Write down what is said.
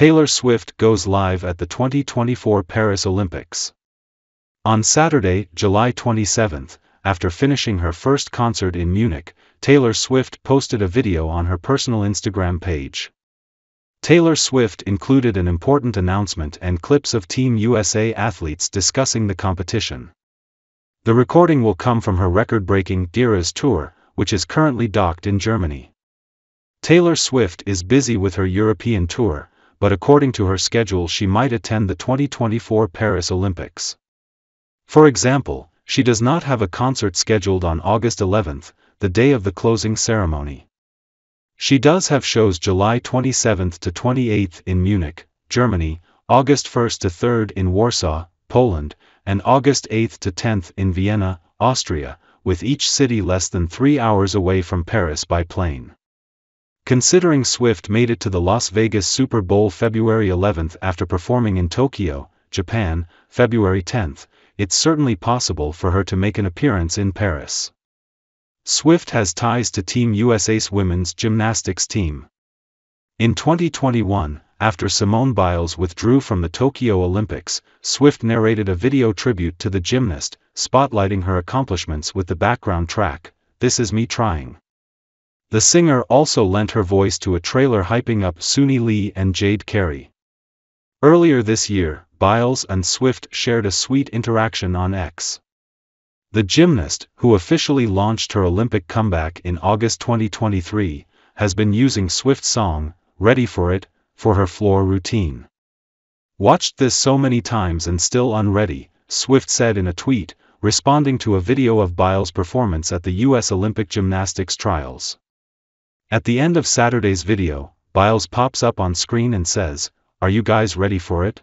Taylor Swift goes live at the 2024 Paris Olympics. On Saturday, July 27, after finishing her first concert in Munich, Taylor Swift posted a video on her personal Instagram page. Taylor Swift included an important announcement and clips of Team USA athletes discussing the competition. The recording will come from her record-breaking Eras tour, which is currently docked in Germany. Taylor Swift is busy with her European tour, but according to her schedule she might attend the 2024 Paris Olympics. For example, she does not have a concert scheduled on August 11, the day of the closing ceremony. She does have shows July 27 to 28 in Munich, Germany, August 1 to 3rd in Warsaw, Poland, and August 8 to 10 in Vienna, Austria, with each city less than three hours away from Paris by plane. Considering Swift made it to the Las Vegas Super Bowl February 11 after performing in Tokyo, Japan, February 10, it's certainly possible for her to make an appearance in Paris. Swift has ties to Team USA's women's gymnastics team. In 2021, after Simone Biles withdrew from the Tokyo Olympics, Swift narrated a video tribute to the gymnast, spotlighting her accomplishments with the background track, This Is Me Trying. The singer also lent her voice to a trailer hyping up Suni Lee and Jade Carey. Earlier this year, Biles and Swift shared a sweet interaction on X. The gymnast, who officially launched her Olympic comeback in August 2023, has been using Swift's song, Ready for It, for her floor routine. Watched this so many times and still unready, Swift said in a tweet, responding to a video of Biles' performance at the U.S. Olympic Gymnastics trials. At the end of Saturday's video, Biles pops up on screen and says, Are you guys ready for it?